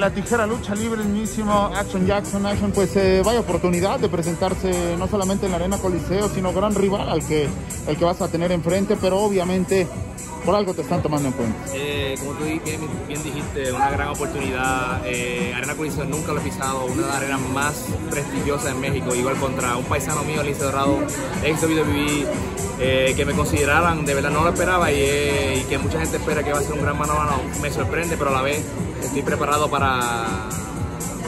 la tijera lucha libre, el mismísimo Action Jackson. Action, pues eh, vaya oportunidad de presentarse no solamente en la Arena Coliseo, sino gran rival al que, el que vas a tener enfrente, pero obviamente por algo te están tomando en cuenta. Eh, como tú bien, bien, dijiste, una gran oportunidad. Eh, Arena Coliseo nunca lo he pisado, una de las arenas más prestigiosas en México, igual contra un paisano mío, Lince Dorado, ex WWE, eh, que me consideraran, de verdad no lo esperaba y, y que mucha gente espera que va a ser un gran mano a mano. Me sorprende, pero a la vez estoy preparado para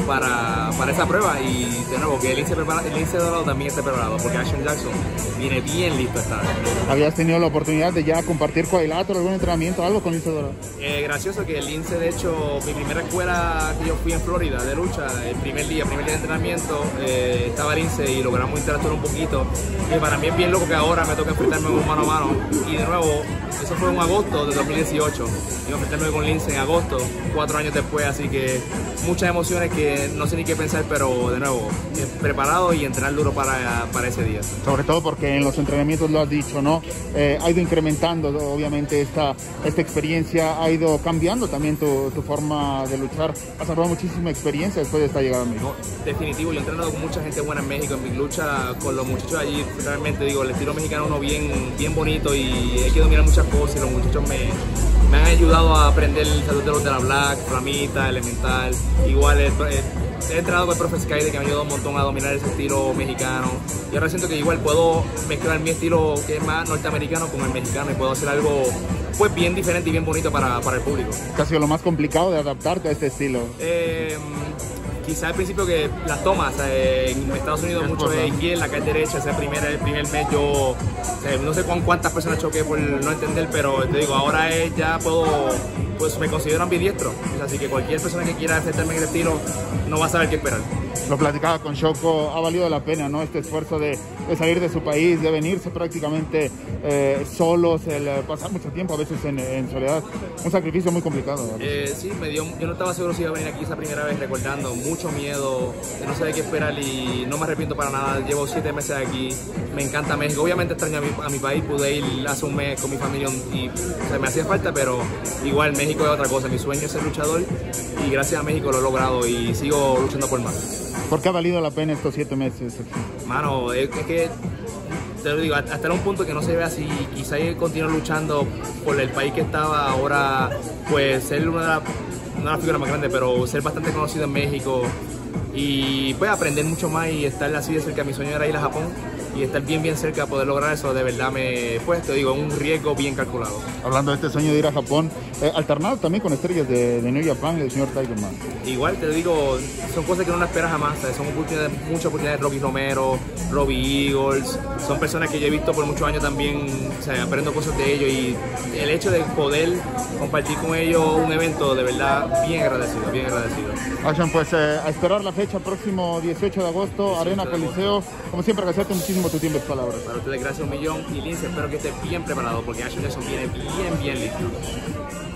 para, para esa prueba y de nuevo que el Lince, el Dorado también esté preparado porque Action Jackson viene bien listo esta vez. ¿Habías tenido la oportunidad de ya compartir cuadrilátero, algún entrenamiento, algo con Lince Dorado? Eh, gracioso que el Lince, de hecho, mi primera escuela que yo fui en Florida de lucha, el primer día, primer día de entrenamiento, eh, estaba Lince y logramos interactuar un poquito. Y para mí es bien loco que ahora me toca enfrentarme un mano a mano. Y de nuevo, eso fue en agosto de 2018. Iba a enfrentarme con Lince en agosto, cuatro años después, así que muchas emociones que no sé ni qué pensar, pero de nuevo, eh, preparado y entrenar duro para, para ese día. Sobre todo porque en los entrenamientos lo has dicho, ¿no? Eh, ha ido incrementando, obviamente, esta, esta experiencia, ha ido cambiando también tu, tu forma de luchar. Has agarrado muchísima experiencia después de esta llegada a México. definitivo, yo he entrenado con mucha gente buena en México, en mi lucha con los muchachos allí, realmente digo, el estilo mexicano uno bien, bien bonito y hay que dominar muchas cosas y los muchachos me me han ayudado a aprender el salud de la Black, Flamita, Elemental. Igual he, he, entrenado con el profe Sky que me ha ayudado un montón a dominar ese estilo mexicano. Y ahora siento que igual puedo mezclar mi estilo que es más norteamericano con el mexicano y puedo hacer algo pues bien diferente y bien bonito para, para el público. ¿Qué ha sido lo más complicado de adaptarte a este estilo? Eh, quizá al principio que las tomas en Estados Unidos mucho de izquierda, acá es derecha, ese primer, el primer mes yo no sé con cuántas personas choqué por no entender, pero te digo, ahora es, ya puedo, pues me considero ambidiestro, así que cualquier persona que quiera aceptarme en el estilo no va a saber qué esperar lo platicaba con Choco, ha valido la pena, ¿no? Este esfuerzo de, de salir de su país, de venirse prácticamente eh, solos, el eh, pasar mucho tiempo a veces en, en soledad. Un sacrificio muy complicado. Eh, sí, me dio, yo no estaba seguro si iba a venir aquí esa primera vez recordando, mucho miedo, no sabía qué esperar y no me arrepiento para nada. Llevo siete meses aquí, me encanta México. Obviamente extraño a mi, a mi país, pude ir hace un mes con mi familia y me hacía falta, pero igual México es otra cosa. Mi sueño es ser luchador y gracias a México lo he logrado y sigo luchando por más. ¿Por qué ha valido la pena estos siete meses? Mano, es que te lo digo, hasta un punto que no se ve así, quizá continúa luchando por el país que estaba ahora, pues ser una de las una figuras más grandes, pero ser bastante conocido en México y pues aprender mucho más y estar así de cerca. Mi sueño era ir a Japón y estar bien bien cerca de poder lograr eso, de verdad me pues te digo, un riesgo bien calculado. Hablando de este sueño de ir a Japón, eh, alternado también con estrellas de, de New Japan y el señor Tiger Man. Igual te digo, son cosas que no esperas jamás, son oportunidades, muchas oportunidades, Robbie Romero, Robbie Eagles, son personas que yo he visto por muchos años también, o sea, aprendo cosas de ellos y el hecho de poder compartir con ellos un evento, de verdad, bien agradecido, bien agradecido. Action, pues eh, a esperar la fecha, próximo 18 de agosto, Arena Coliseo, como siempre agradecerte muchísimo tu tiempo de palabras. Para ustedes, gracias un millón. Y Lince, espero que esté bien preparado porque Ashley Jackson viene bien, bien listo.